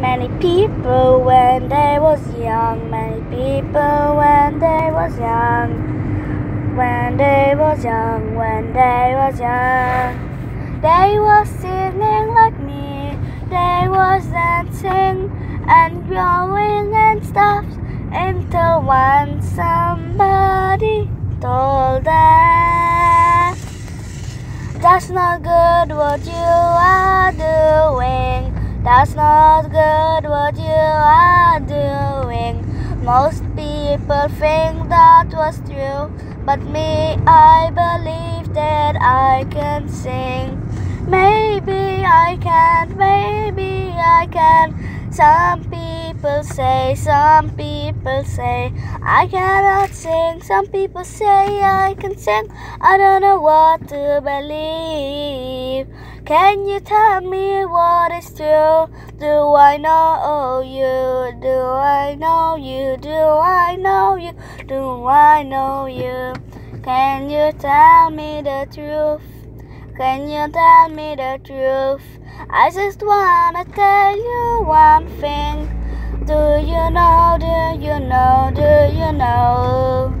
Many people when they was young, many people when they was young, when they was young, when they was young, they was singing like me, they was dancing and growing and stuff until one somebody told them that's not good what you are. That's not good what you are doing. Most people think that was true, but me, I believe that I can sing. Maybe I can't, maybe I can. Some people say, some people say, I cannot sing. Some people say I can sing. I don't know what to believe. Can you tell me what is true? Do I know you? Do I know you? Do I know you? Do I know you? Can you tell me the truth? Can you tell me the truth? I just wanna tell you one thing. Do you know? Do you know? Do you know?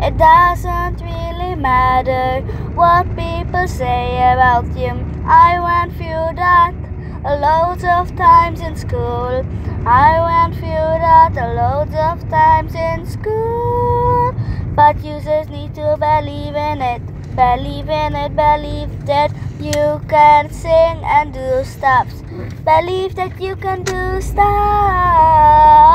It doesn't really matter what people say about you. I went through that a lot of times in school. I went through that a lot of times in school. But just need to believe in it. Believe in it, believe that you can sing and do stops. Believe that you can do stuff.